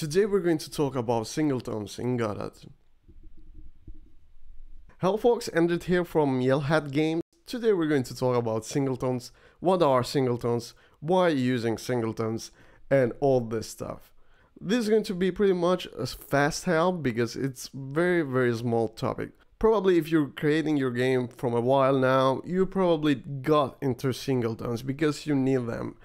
Today we're going to talk about singletons in Godot. Hello folks, Endrit here from Yellow Hat Games. Today we're going to talk about singletons, what are singletons, why using singletons, and all this stuff. This is going to be pretty much a fast help because it's very very small topic. Probably if you're creating your game from a while now, you probably got into singletons because you need them.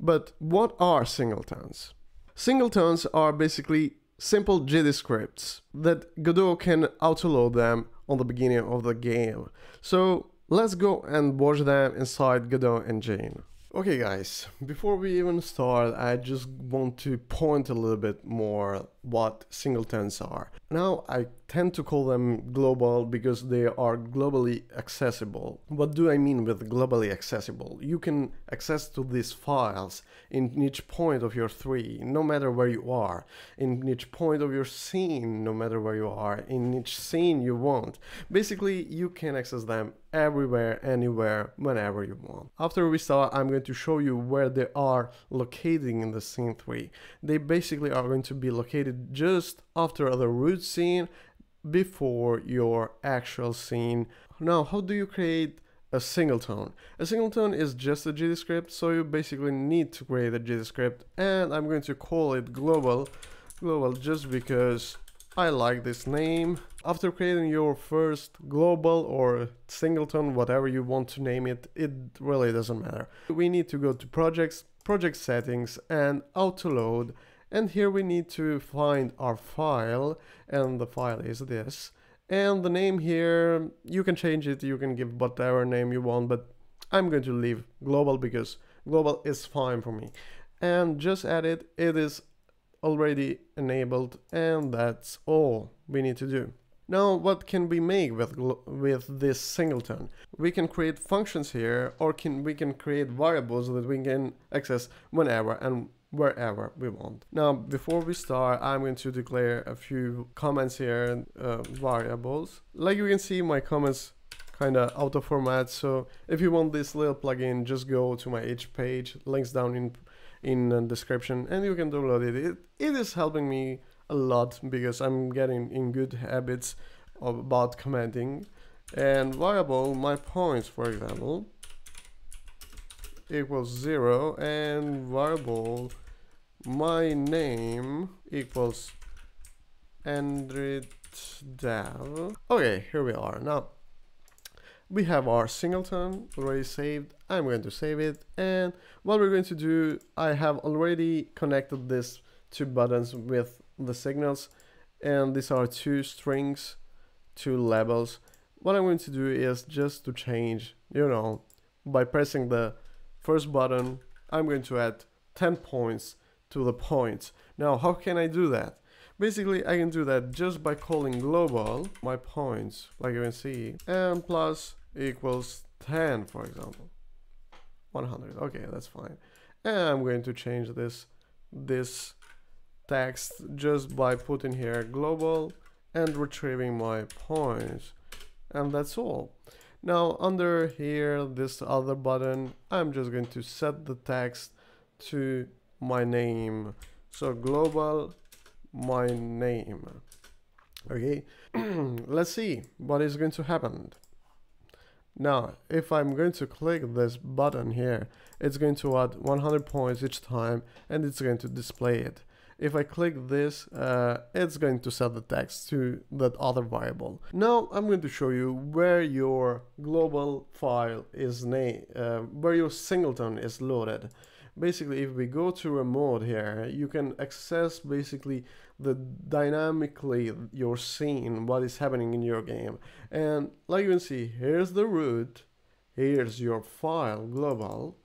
But what are singletons? Singletons are basically simple GD scripts that Godot can autoload them on the beginning of the game. So let's go and watch them inside Godot Engine. Okay guys, before we even start, I just want to point a little bit more what singletons are. Now, I tend to call them global because they are globally accessible. What do I mean with globally accessible? You can access to these files in each point of your tree, no matter where you are, in each point of your scene, no matter where you are, in each scene you want. Basically, you can access them everywhere, anywhere, whenever you want. After we start, I'm going to show you where they are located in the scene tree. They basically are going to be located just after the root scene before your actual scene. Now, how do you create a singleton? A singleton is just a GD script, so you basically need to create a GD script, and I'm going to call it global, global just because I like this name. After creating your first global or singleton, whatever you want to name it, it really doesn't matter. We need to go to projects, project settings and autoload. And here we need to find our file and the file is this. And the name here, you can change it, you can give whatever name you want, but I'm going to leave global because global is fine for me. And just add it, it is already enabled and that's all we need to do. Now what can we make with, with this singleton? We can create functions here or can we can create variables that we can access whenever and wherever we want. Now before we start I'm going to declare a few comments here, uh, variables. Like you can see my comments kind of out of format so if you want this little plugin just go to my itch page, links down in in the description and you can download it. it. It is helping me a lot because I'm getting in good habits about commenting and variable my points for example equals zero and variable my name equals Endrit dev okay here we are. Now we have our singleton. Already saved. I'm going to save it. And what we're going to do i have already connected this two buttons with the signals. And these are two strings two labels. What i'm going to do is just to change you know by pressing the first button i'm going to add 10 points to the points now how can i do that Basically, I can do that just by calling global my points, like you can see, and plus equals 10, for example. 100, okay, that's fine. And I'm going to change this, this text just by putting here global and retrieving my points. And that's all. Now under here, this other button, I'm just going to set the text to my name. So global my name. Okay, let's see what is going to happen. Now, if I'm going to click this button here, it's going to add 100 points each time and it's going to display it. If I click this, uh, it's going to set the text to that other variable. Now I'm going to show you where your global file is name, uh, where your singleton is loaded. Basically if we go to remote here you can access basically the dynamically your scene what is happening in your game. And like you can see here's the root here's your file global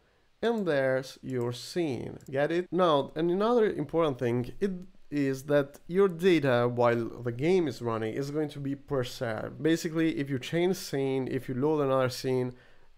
and there's your scene get it now and another important thing it is that your data while the game is running is going to be preserved basically if you change scene if you load another scene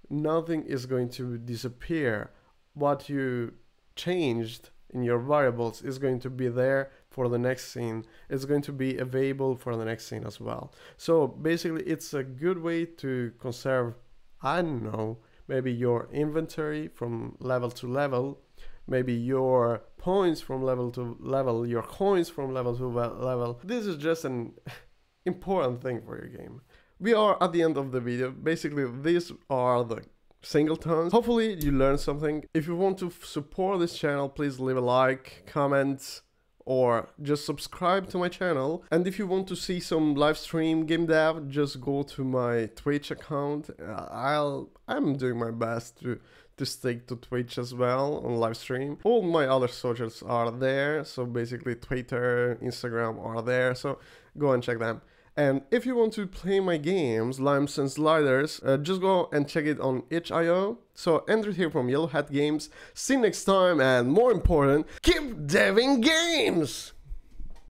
nothing is going to disappear what you changed in your variables is going to be there for the next scene. It's going to be available for the next scene as well. So basically it's a good way to conserve, I don't know, maybe your inventory from level to level maybe your points from level to level, your coins from level to level. This is just an important thing for your game. We are at the end of the video. Basically, these are the singletons. Hopefully you learned something. If you want to support this channel, please leave a like, comment, or just subscribe to my channel. And if you want to see some live stream game dev, just go to my Twitch account. Uh, I'll I'm doing my best to to stick to Twitch as well on live stream. All my other socials are there, so basically Twitter, Instagram are there. So go and check them. And if you want to play my games, Limes and Sliders, uh, just go and check it on itch.io. So Endrit here from Yellow Hat Games. See you next time, and more important, keep deving games!